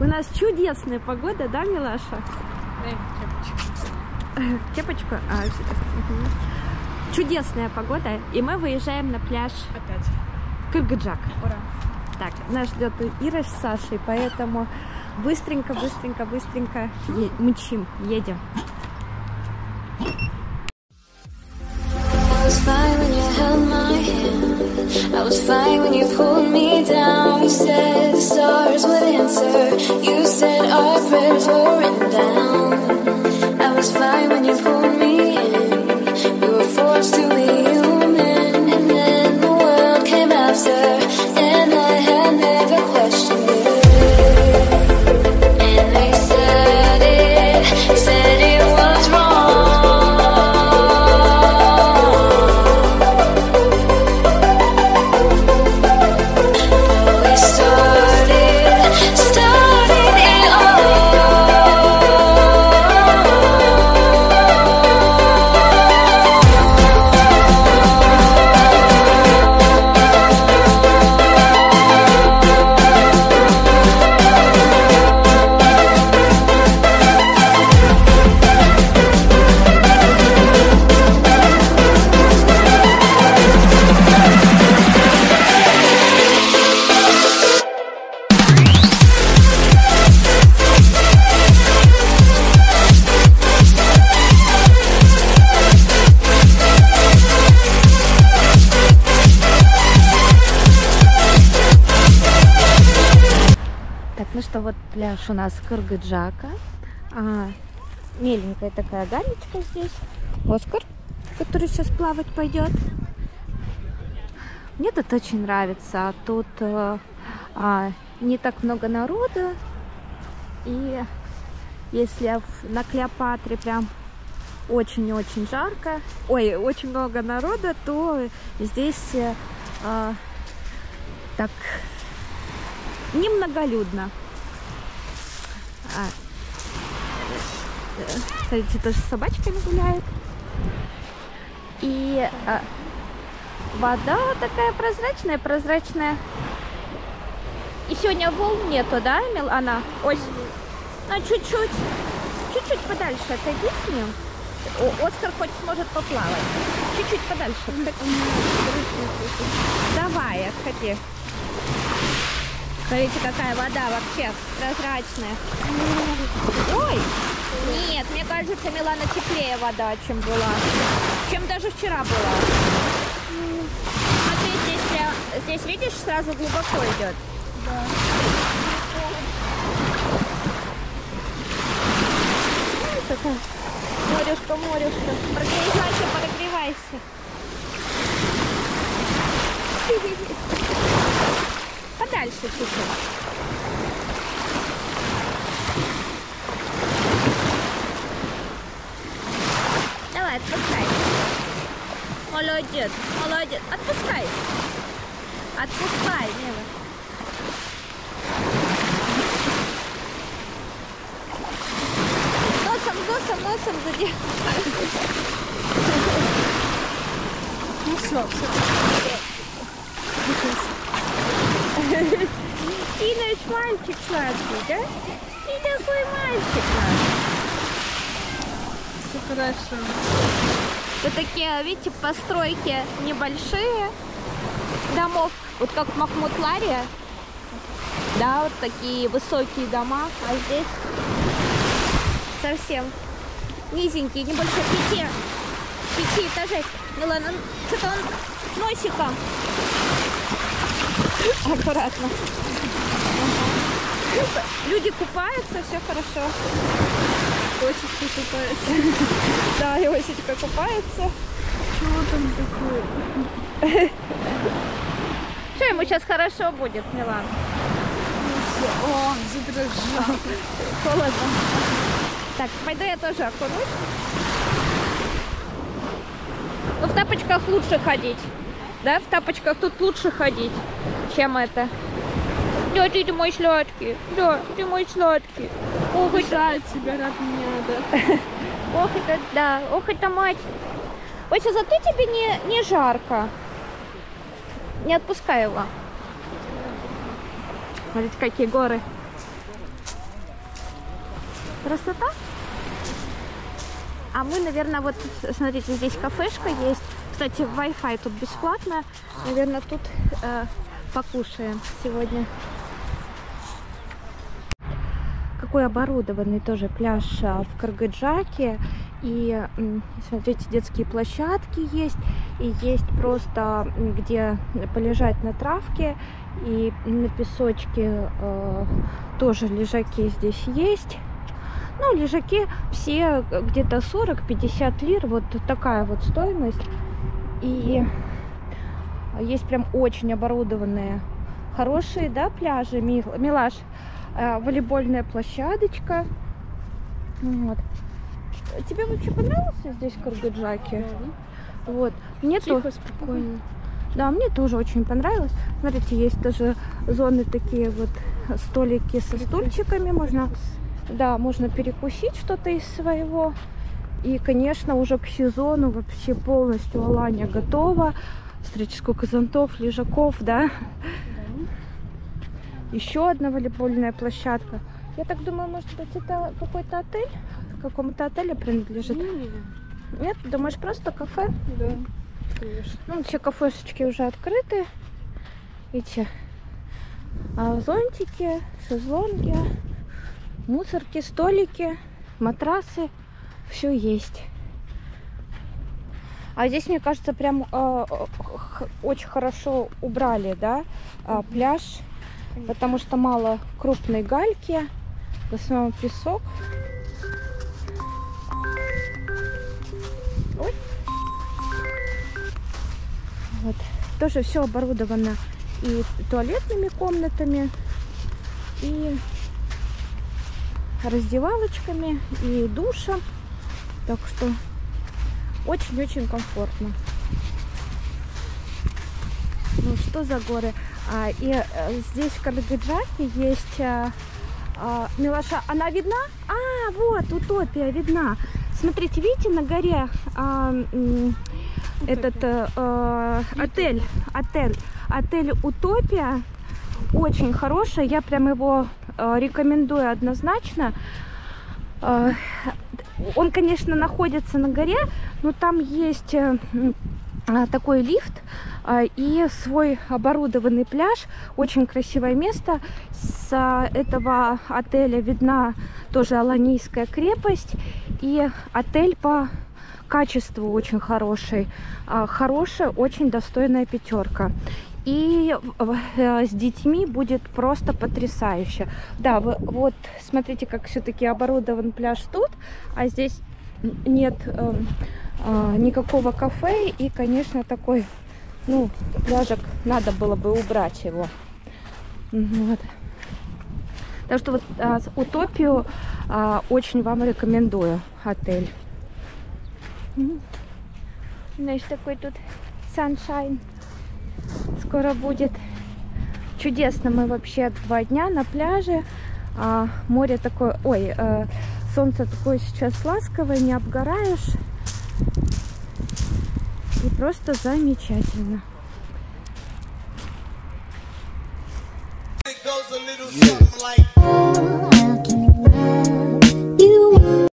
У нас чудесная погода, да, Милаша? Кепочку? А, мгм. Чудесная погода, и мы выезжаем на пляж Опять. в Кыргыджак. Ура. Так, нас ждет Ира с Сашей, поэтому быстренько, быстренько, быстренько е- мчим, едем. Was fine when you held my hand. I was fine when you pulled me down. You said the stars would answer. You said our prayers were written down. Ну что, вот пляж у нас Кыргыджака. А, меленькая такая галечка здесь. Оскар, который сейчас плавать пойдет. Мне тут очень нравится. Тут э, а, не так много народа. И если на Клеопатре прям очень-очень жарко, ой, очень много народа, то здесь э, а, так немноголюдно. А, э, Смотрите, тоже с собачками гуляет. И а, вода такая прозрачная, прозрачная. И сегодня волн нету, да, Мил? Она ось. Ну, чуть-чуть. Чуть-чуть подальше отойди с ним. О, Оскар хоть сможет поплавать. Чуть-чуть подальше. Давай, отходи. Смотрите, какая вода вообще прозрачная. Ой! Нет, мне кажется, Милана теплее вода, чем была. Чем даже вчера была. Смотри, здесь, прям- здесь видишь, сразу глубоко идет. Ой, какая морюшка, морюшка. Прогревайся, Чуть-чуть. Давай, отпускай. Молодец, молодец. Отпускай. Отпускай, Мила. Носом, носом, носом зади. Ну все, все. Ты наш мальчик сладкий, да? Ты такой мальчик наш. Все хорошо. Вот такие, видите, постройки небольшие домов, вот как в Махмутларе. Да, вот такие высокие дома, а здесь совсем низенькие, не больше пяти, пяти этажей. Милана, что-то он носиком. Аккуратно. Люди купаются, все хорошо. Косичка купается. Да, Иосечка купается. Чего там такое? Что ему сейчас хорошо будет, Милан? О, он задрожал. Холодно. Так, пойду я тоже окунусь. Ну, в тапочках лучше ходить. Да, в тапочках тут лучше ходить, чем это. Да, ты, ты мой сладкий. Да, ты мой сладкий. Ох, это, тебя, родня, да. ох, это, да, ох, это мать. Ой, зато тебе не, не жарко. Не отпускай его. Смотрите, какие горы. Красота. А мы, наверное, вот, смотрите, здесь кафешка есть. Кстати, Wi-Fi тут бесплатно. Наверное, тут э, покушаем сегодня. Какой оборудованный тоже пляж а, в Каргаджаке. И, смотрите, детские площадки есть. И есть просто, где полежать на травке. И на песочке э, тоже лежаки здесь есть. Ну, лежаки все где-то 40-50 лир. Вот такая вот стоимость. И есть прям очень оборудованные, хорошие, да, пляжи, Ми- Милаш. Э, волейбольная площадочка. Вот. Тебе вообще понравился здесь в Каргаджаке? Вот. Мне то- Тихо, спокойно. да, мне тоже очень понравилось. Смотрите, есть даже зоны такие вот столики со стульчиками. Можно, да, можно перекусить что-то из своего. И, конечно, уже к сезону вообще полностью Алания готова. Смотрите, сколько зонтов, лежаков, да. Еще одна волейбольная площадка. Я так думаю, может быть, это какой-то отель? Какому-то отелю принадлежит? Не, Нет? Думаешь, просто кафе? Да, конечно. Ну, все кафешечки уже открыты. Видите, а, зонтики, шезлонги, мусорки, столики, матрасы. Все есть. А здесь, мне кажется, прям х- очень хорошо убрали, да, а, пляж, потому что мало крупной гальки, в основном песок. Ой. Вот. Тоже все оборудовано и туалетными комнатами, и раздевалочками, и душем. Так что очень-очень комфортно. Ну что за горы? А, и э, здесь в Каргаджаке есть а, а, Милаша. Она видна? А, вот, утопия видна. Смотрите, видите, на горе а, этот э, э, отель, отель, отель Утопия очень хороший. Я прям его э, рекомендую однозначно. Э, он, конечно, находится на горе, но там есть э, такой лифт и свой оборудованный пляж. Очень красивое место. С этого отеля видна тоже Аланийская крепость. И отель по качеству очень хороший. Хорошая, очень достойная пятерка. И э, с детьми будет просто потрясающе. Да, вы- вот смотрите, как все-таки оборудован пляж тут, а здесь нет эм, а, никакого кафе. И, конечно, такой, ну, пляжик надо было бы убрать его. Вот. Так что вот а, Утопию а, очень вам рекомендую отель. Знаешь, такой тут sunshine скоро будет. Чудесно мы вообще два дня на пляже. А, море такое, ой, э, солнце такое сейчас ласковое, не обгораешь. И просто замечательно. It